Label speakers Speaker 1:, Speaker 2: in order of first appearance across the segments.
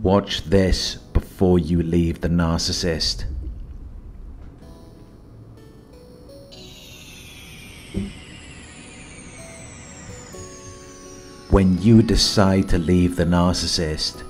Speaker 1: Watch this before you leave the narcissist. When you decide to leave the narcissist,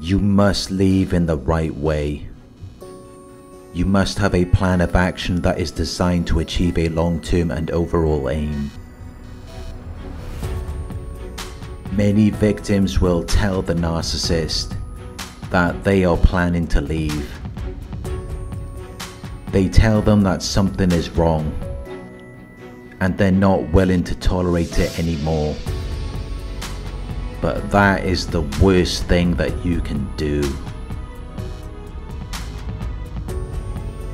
Speaker 1: you must leave in the right way. You must have a plan of action that is designed to achieve a long-term and overall aim. Many victims will tell the narcissist that they are planning to leave. They tell them that something is wrong and they're not willing to tolerate it anymore. But that is the worst thing that you can do.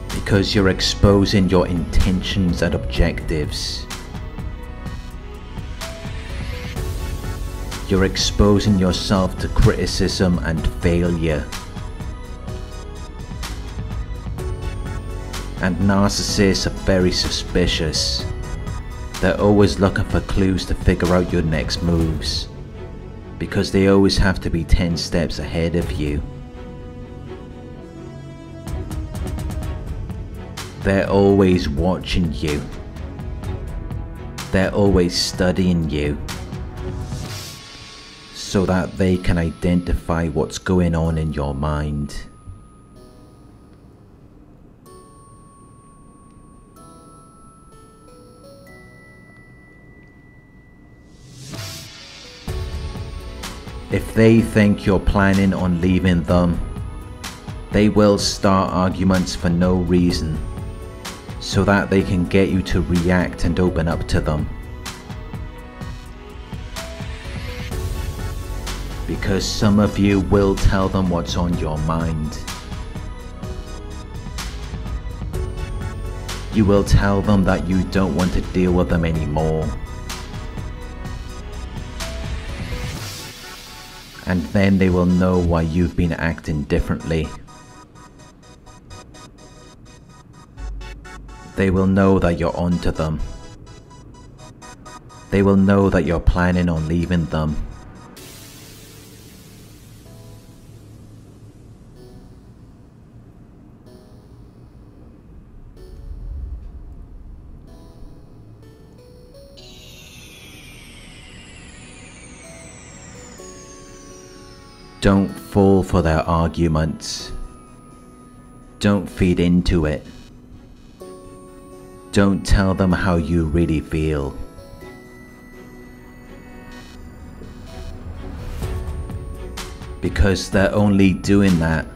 Speaker 1: Because you're exposing your intentions and objectives. You're exposing yourself to criticism and failure. And narcissists are very suspicious. They're always looking for clues to figure out your next moves because they always have to be 10 steps ahead of you. They're always watching you. They're always studying you so that they can identify what's going on in your mind. If they think you're planning on leaving them, they will start arguments for no reason so that they can get you to react and open up to them. Because some of you will tell them what's on your mind. You will tell them that you don't want to deal with them anymore. and then they will know why you've been acting differently. They will know that you're onto them. They will know that you're planning on leaving them. Don't fall for their arguments. Don't feed into it. Don't tell them how you really feel. Because they're only doing that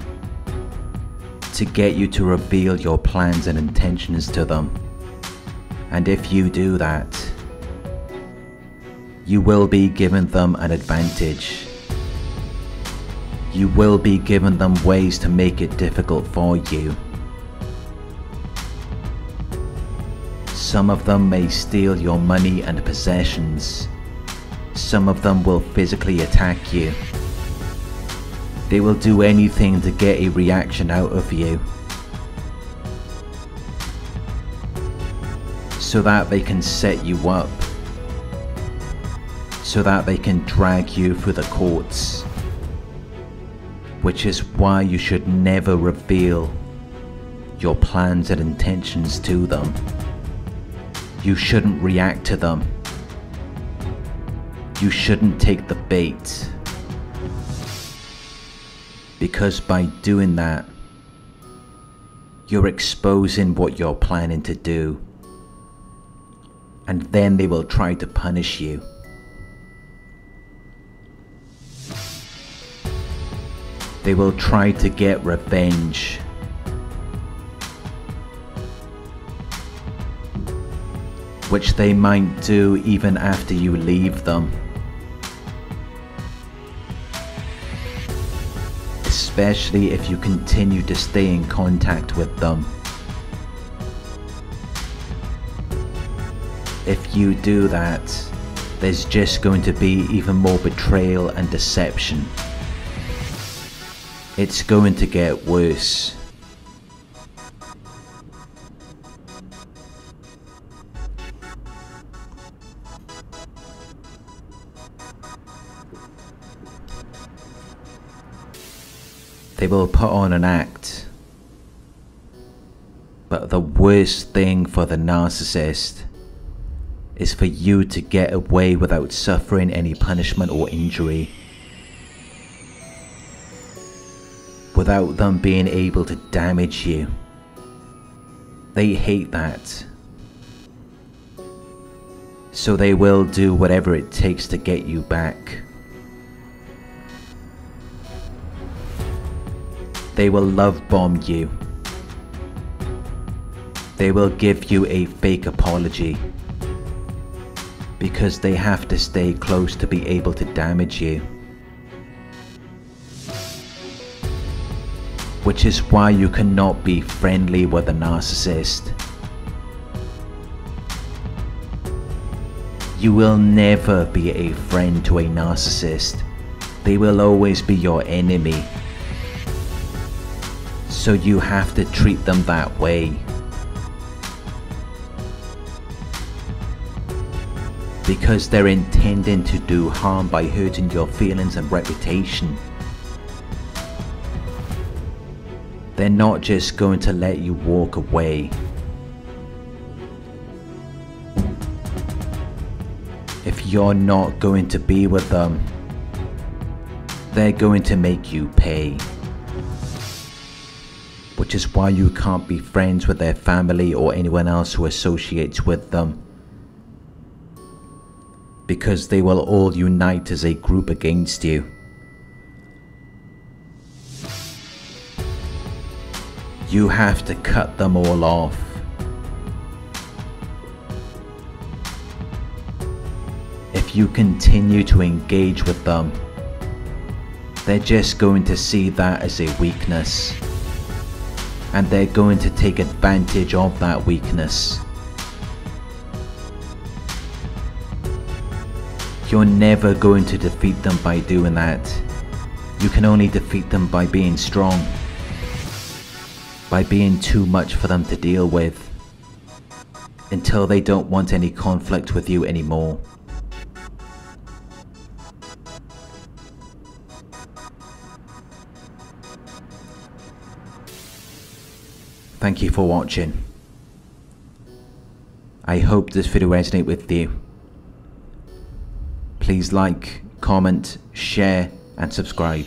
Speaker 1: to get you to reveal your plans and intentions to them. And if you do that, you will be giving them an advantage you will be giving them ways to make it difficult for you. Some of them may steal your money and possessions. Some of them will physically attack you. They will do anything to get a reaction out of you. So that they can set you up. So that they can drag you through the courts which is why you should never reveal your plans and intentions to them. You shouldn't react to them. You shouldn't take the bait. Because by doing that, you're exposing what you're planning to do. And then they will try to punish you. They will try to get revenge. Which they might do even after you leave them. Especially if you continue to stay in contact with them. If you do that, there's just going to be even more betrayal and deception. It's going to get worse. They will put on an act. But the worst thing for the narcissist is for you to get away without suffering any punishment or injury. Without them being able to damage you. They hate that. So they will do whatever it takes to get you back. They will love bomb you. They will give you a fake apology because they have to stay close to be able to damage you. Which is why you cannot be friendly with a narcissist. You will never be a friend to a narcissist. They will always be your enemy. So you have to treat them that way. because they're intending to do harm by hurting your feelings and reputation. They're not just going to let you walk away. If you're not going to be with them, they're going to make you pay. Which is why you can't be friends with their family or anyone else who associates with them because they will all unite as a group against you. You have to cut them all off. If you continue to engage with them, they're just going to see that as a weakness. And they're going to take advantage of that weakness. You're never going to defeat them by doing that. You can only defeat them by being strong. By being too much for them to deal with. Until they don't want any conflict with you anymore. Thank you for watching. I hope this video resonated with you please like, comment, share and subscribe.